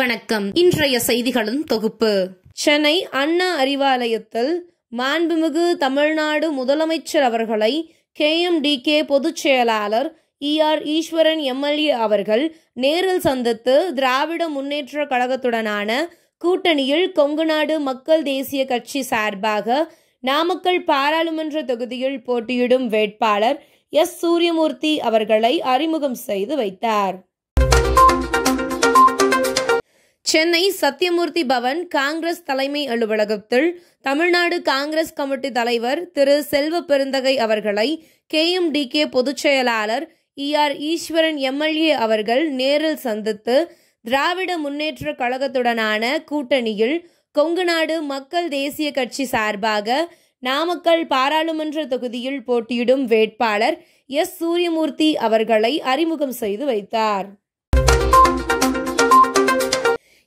வணக்கம். இன்றைய செய்திகளின் தொகுப்பு. சென்னை அண்ணா அறிவாலயத்தில் மாண்புமிகு தமிழ்நாடு முதலமைச்சர் அவர்களை கேஎம்டிகே பொதுச் செயலாளர் இஆர் ஈஸ்வரன் எம்எல்ஏ அவர்கள் நேரில் சந்தித்து திராவிட முன்னேற்ற கழகத்துடனான கூட்டணியில் கொங்குநாடு மக்கள் தேசிய கட்சி சார்பாக நாமக்கல் பாராளுமன்ற தொகுதியில் போட்டியிடும் வேட்பாளர் எஸ் சூரியமூர்த்தி அவர்களை அறிமுகம் செய்து வைத்தார். சென்னை சத்யமூர்த்தி பவன் காங்கிரஸ் தலைமை அலுவலகத்தில் தமிழ்நாடு காங்கிரஸ் கமிட்டி தலைவர் திரு செல்வ பெருந்தகை அவர்களை கேஎம்டிகே பொதுச் செயலாளர் இஆர் ஈஸ்வரன் எம்எல்ஏ அவர்கள் நேரில் சந்தித்து திராவிட முன்னேற்ற கழகத்துடனான கூட்டணியில் கொங்குநாடு மக்கள் தேசிய கட்சி சார்பாக நாமக்கல் பாராளுமன்ற தொகுதியில் போட்டியிடும் வேட்பாளர் எஸ் சூரியமூர்த்தி அவர்களை அறிமுகம் செய்து வைத்தார்.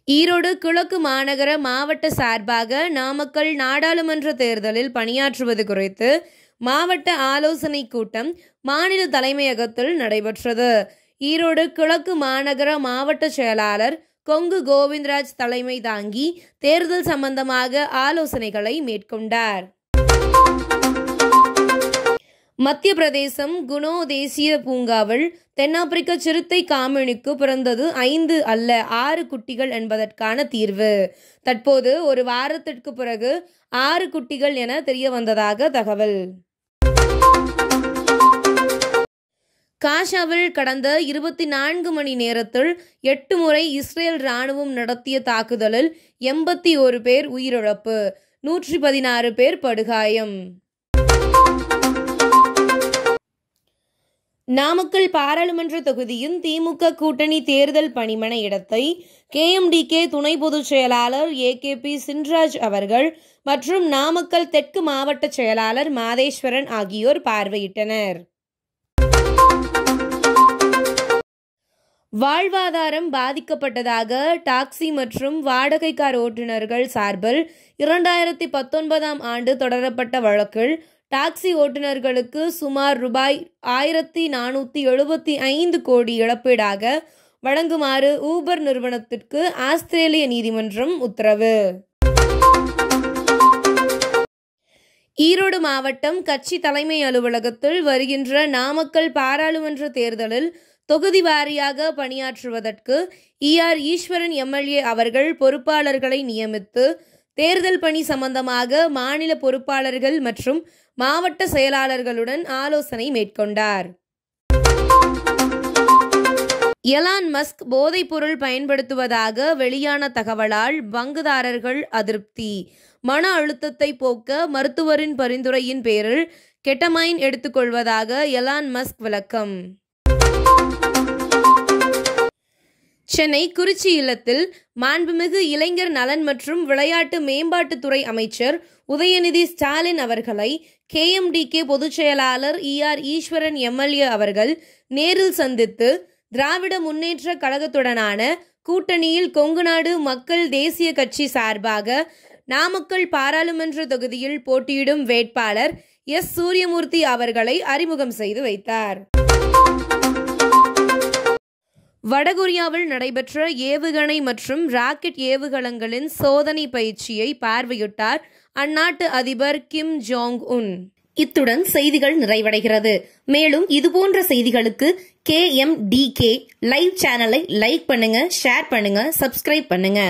ஈரோடு கிழக்கு மாநகர மாவட்ட சார்பாக நாமக்கல் நாடாளுமன்ற தேர்தலில் பணியாற்றுவது குறித்து மாவட்ட ஆலோசனை கூட்டம் மாநில தலைமையகத்தில் நடைபெற்றது. ஈரோடு கிழக்கு மாநகர மாவட்ட செயலாளர் கொங்கு கோவிந்தராஜ் தலைமை தாங்கி தேர்தல் சம்பந்தமாக ஆலோசனைகளை மேற்கொண்டார். மத்திய பிரதேசம் குணோ தேசிய பூங்காவில் தென்னாப்பிரிக்க சிறுத்தை காமினிக்கு பிறந்தது ஐந்து அல்ல ஆறு குட்டிகள் என்பதற்கான தீர்வு. தற்போது ஒரு வாரத்திற்கு பிறகு ஆறு குட்டிகள் என தெரிய வந்ததாக தகவல். காஷாவில் கடந்த இருபத்தி நான்கு மணி நேரத்தில் எட்டு முறை இஸ்ரேல் ராணுவம் நடத்திய தாக்குதலில் எண்பத்தி ஒரு பேர் உயிரிழப்பு நூற்றி பதினாறு பேர் படுகாயம். நாமக்கல் பாராளுமன்ற தொகுதியின் திமுக கூட்டணி தேர்தல் பணிமனை இடத்தை கே எம்டி கே துணை பொதுச் செயலாளர் ஏ கே பி சின்ராஜ் அவர்கள் மற்றும் நாமக்கல் தெற்கு மாவட்ட செயலாளர் மாதேஸ்வரன் ஆகியோர் பார்வையிட்டனர். வாழ்வாதாரம் பாதிக்கப்பட்டதாக டாக்ஸி மற்றும் வாடகை கார் ஓட்டுநர்கள் சார்பில் இரண்டாயிரத்தி பத்தொன்பதாம் ஆண்டு தொடரப்பட்ட வழக்கில் டாக்ஸி ஓட்டுநர்களுக்கு சுமார் ரூபாய் ஆயிரத்தி நானூற்றி எழுபத்தி ஐந்து கோடி இழப்பீடாக வழங்குமாறு ஊபர் நிறுவனத்திற்கு ஆஸ்திரேலிய நீதிமன்றம் உத்தரவு. ஈரோடு மாவட்டம் கட்சி தலைமை அலுவலகத்தில் வருகின்ற நாமக்கல் பாராளுமன்ற தேர்தலில் தொகுதி வாரியாக பணியாற்றுவதற்கு இஆர் ஈஸ்வரன் எம்எல்ஏ அவர்கள் பொறுப்பாளர்களை நியமித்து தேர்தல் பணி சம்பந்தமாக மாநில பொறுப்பாளர்கள் மற்றும் மாவட்ட செயலாளர்களுடன் ஆலோசனை மேற்கொண்டார். எலான் மஸ்க் போதைப்பொருள் பயன்படுத்துவதாக வெளியான தகவலால் பங்குதாரர்கள் அதிருப்தி. மன அழுத்தத்தை போக்க மருத்துவரின் பரிந்துரையின் பேரில் கெட்டமைன் எடுத்துக்கொள்வதாக எலான் மஸ்க் விளக்கம். சென்னை குறிச்சி இல்லத்தில் மாண்புமிகு இளைஞர் நலன் மற்றும் விளையாட்டு மேம்பாட்டுத்துறை அமைச்சர் உதயநிதி ஸ்டாலின் அவர்களை கேஎம்டிகே பொதுச் செயலாளர் இஆர் ஈஸ்வரன் எம்எல்ஏ அவர்கள் நேரில் சந்தித்து திராவிட முன்னேற்ற கழகத்துடனான கூட்டணியில் கொங்குநாடு மக்கள் தேசிய கட்சி சார்பாக நாமக்கல் பாராளுமன்ற தொகுதியில் போட்டியிடும் வேட்பாளர் எஸ். சூரியமூர்த்தி அவர்களை அறிமுகம் செய்து வைத்தார். வடகொரியாவில் நடைபெற்ற ஏவுகணை மற்றும் ராக்கெட் ஏவுகணங்களின் சோதனை பயிற்சியை பார்வையிட்டார் அந்நாட்டு அதிபர் கிம் ஜோங் உன் இத்துடன் செய்திகள் நிறைவடைகிறது. மேலும் இதுபோன்ற செய்திகளுக்கு K M T K live சேனலை லைக் பண்ணுங்க ஷேர் பண்ணுங்க சப்ஸ்கிரைப் பண்ணுங்க.